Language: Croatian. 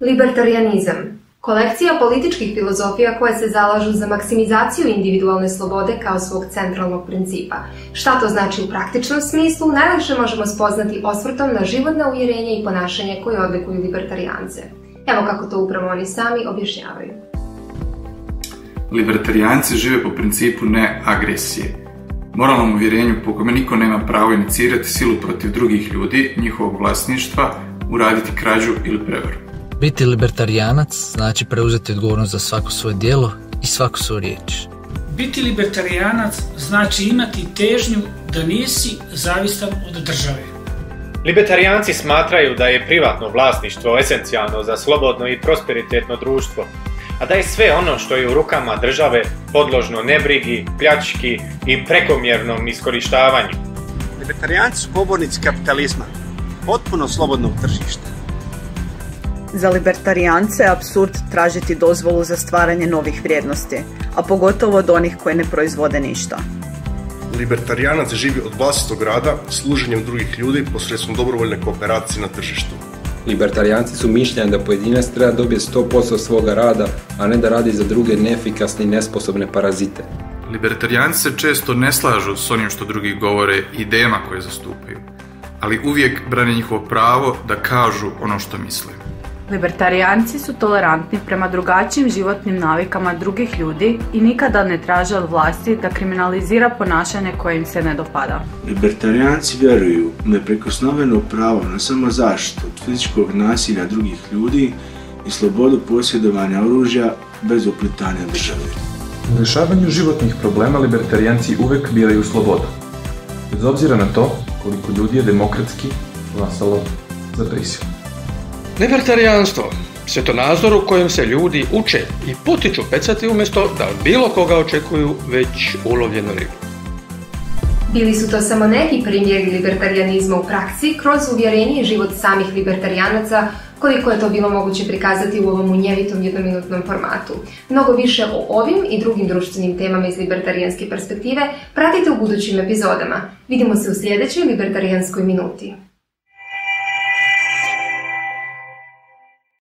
Libertarianizam Kolekcija političkih filozofija koje se zalažu za maksimizaciju individualne slobode kao svog centralnog principa. Šta to znači u praktičnom smislu, najviše možemo spoznati osvrtom na životna uvjerenja i ponašanje koje odlikuju libertarijance. Evo kako to upravo oni sami objašnjavaju. Libertarijanci žive po principu ne agresije. Moralnom uvjerenju po kome niko nema pravo inicirati silu protiv drugih ljudi, njihovog vlasništva, uraditi krađu ili prevaru. Biti libertarijanac znači preuzeti odgovornost za svako svoje djelo i svaku svoju riječ. Biti libertarijanac znači imati težnju da nisi zavistan od države. Libertarijanci smatraju da je privatno vlasništvo esencijalno za slobodno i prosperitetno društvo, a da je sve ono što je u rukama države podložno nebrigi, pljački i prekomjernom iskorištavanju. Libertarijanci su pobornici kapitalizma, potpuno slobodnog tržišta. Za libertarijance je absurd tražiti dozvolu za stvaranje novih vrijednosti, a pogotovo od onih koje ne proizvode ništa. Libertarijanac živi od vlastitog rada, služenjem drugih ljudi posredstvom dobrovoljne kooperacije na tržištu. Libertarijanci su mišljenja da pojedinac treba dobije 100% svoga rada, a ne da radi za druge neefikasne i nesposobne parazite. Libertarijanci se često ne slažu s onim što drugi govore idejama koje zastupaju, ali uvijek brane njihovo pravo da kažu ono što misle. Libertarijanci su tolerantni prema drugačijim životnim navikama drugih ljudi i nikada ne traže od vlasti da kriminalizira ponašanje koje im se ne dopada. Libertarijanci vjeruju u neprikosnoveno pravo na samo zaštitu od fizičkog nasilja drugih ljudi i slobodu posjedovanja oružja bez uplitanja države. U rješavanju životnih problema libertarijanci uvek biraju slobodu. Bez obzira na to koliko ljudi je demokratski glasalo za prisilu. Libertarijanstvo, svjetonazor u kojem se ljudi uče i potiču pecati umjesto da bilo koga očekuju već ulovljenu ribu. Bili su to samo neki primjeri libertarijanizma u praksi kroz uvjerenje i život samih libertarijanaca koliko je to bilo moguće prikazati u ovom unjevitom jednominutnom formatu. Mnogo više o ovim i drugim društvenim temama iz libertarijanske perspektive pratite u budućim epizodama. Vidimo se u sljedećoj libertarijanskoj minuti.